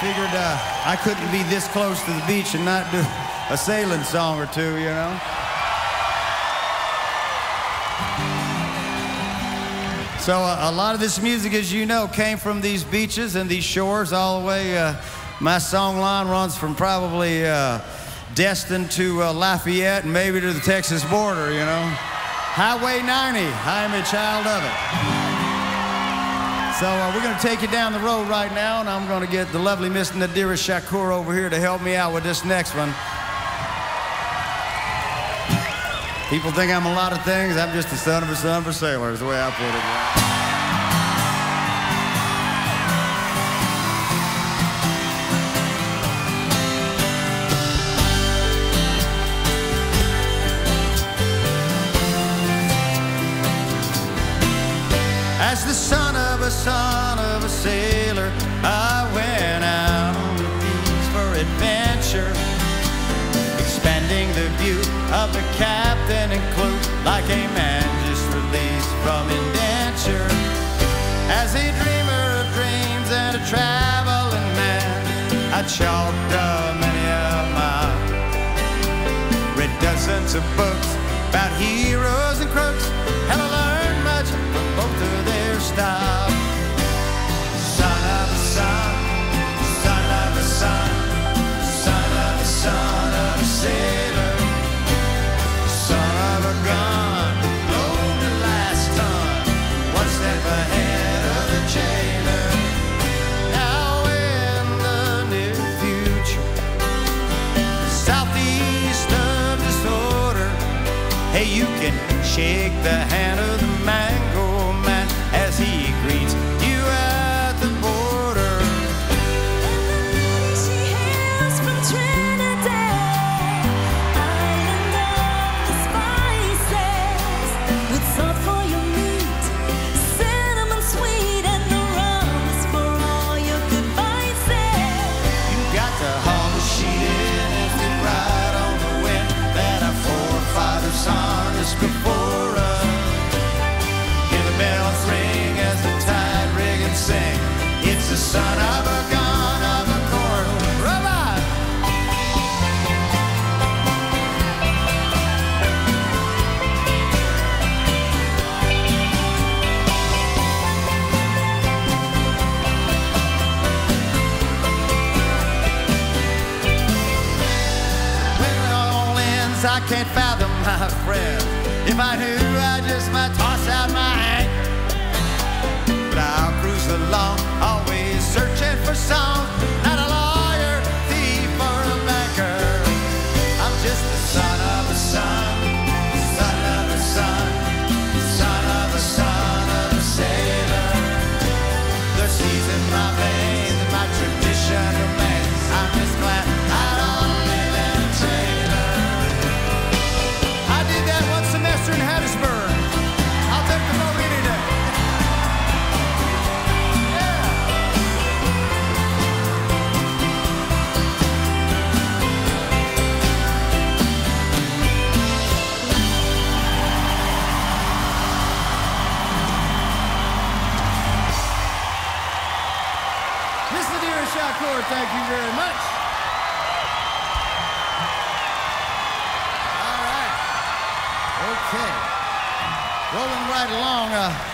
figured uh, I couldn't be this close to the beach and not do a sailing song or two, you know? So uh, a lot of this music, as you know, came from these beaches and these shores all the way. Uh, my song line runs from probably uh, Destin to uh, Lafayette and maybe to the Texas border, you know? Highway 90, I am a child of it. So uh, we're going to take you down the road right now, and I'm going to get the lovely Miss Nadira Shakur over here to help me out with this next one. People think I'm a lot of things. I'm just the son of a son of a sailor, is the way I put it. As the son of a son of a sailor, I went out on the seas for adventure, expanding the view of the captain and crew like a man just released from indenture. As a dreamer of dreams and a traveling man, I chalked up many a mile, read dozens of books about heroes and crooks, and I learned much from both of their style. Son of a sailor, son of a gun, the last one step ahead of jailer. Now in the near future, southeast of disorder. Hey, you can shake the hand of the mango When it all ends, I can't fathom, my friend. If I knew, I just might Miss Nadira Shakur, thank you very much. All right. Okay. Rolling right along. Uh,